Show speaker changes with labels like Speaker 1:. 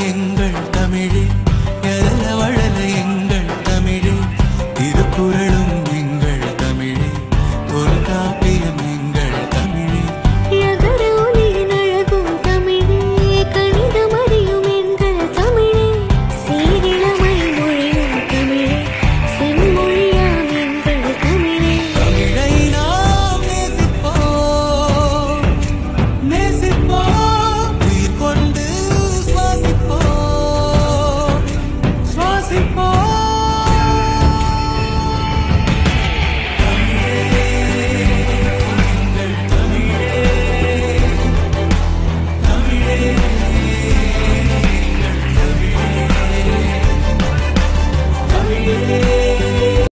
Speaker 1: எங்கள் தமிழே எதல வளர எங்கள் தமிழே. திருக்குறளும் எங்கள் தமிழே தொல்காப்பியம் எங்கள் impossible.